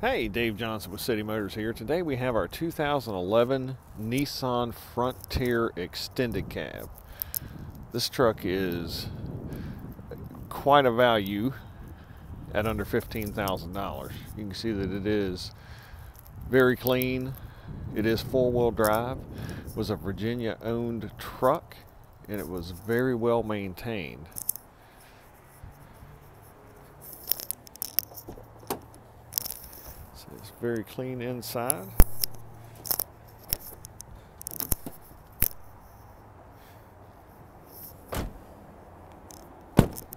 Hey, Dave Johnson with City Motors here. Today we have our 2011 Nissan Frontier Extended Cab. This truck is quite a value at under $15,000. You can see that it is very clean. It is four-wheel drive. It was a Virginia-owned truck and it was very well maintained. It's very clean inside.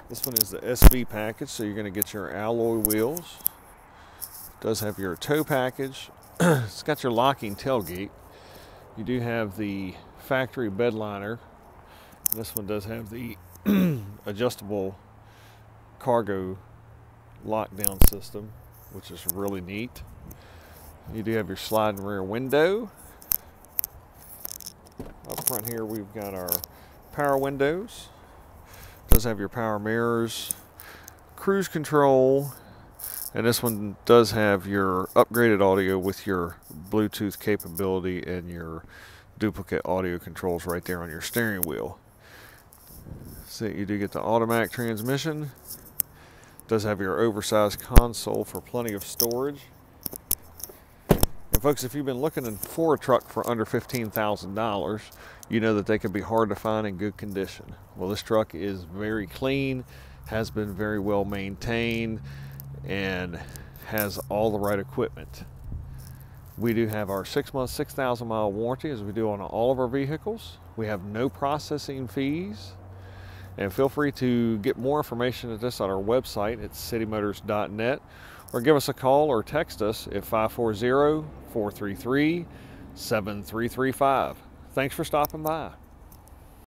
This one is the SV package, so you're going to get your alloy wheels. It does have your tow package. it's got your locking tailgate. You do have the factory bed liner. This one does have the adjustable cargo lockdown system which is really neat. You do have your sliding rear window. Up front here we've got our power windows. Does have your power mirrors, cruise control, and this one does have your upgraded audio with your Bluetooth capability and your duplicate audio controls right there on your steering wheel. So you do get the automatic transmission does have your oversized console for plenty of storage. And folks, if you've been looking for a truck for under $15,000, you know that they can be hard to find in good condition. Well, this truck is very clean, has been very well maintained, and has all the right equipment. We do have our six month, 6,000 mile warranty as we do on all of our vehicles. We have no processing fees. And feel free to get more information at this on our website at citymotors.net or give us a call or text us at 540 433 7335. Thanks for stopping by.